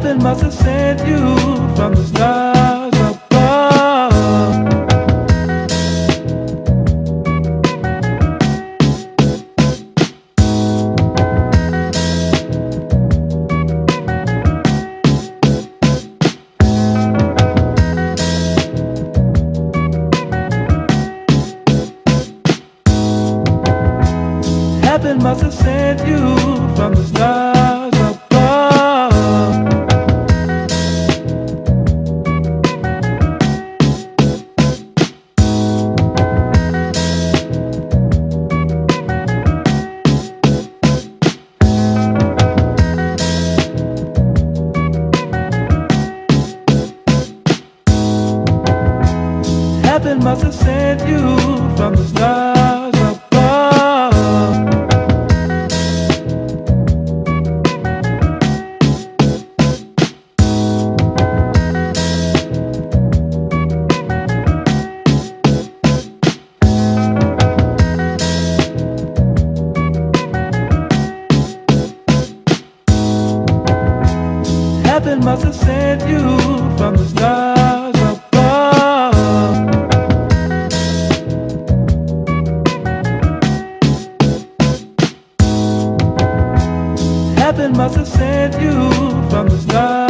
Heaven must have sent you from the stars above. Heaven must have sent you from the stars Heaven must have sent you from the stars above. Heaven must have sent you from the stars must have sent you from the stars.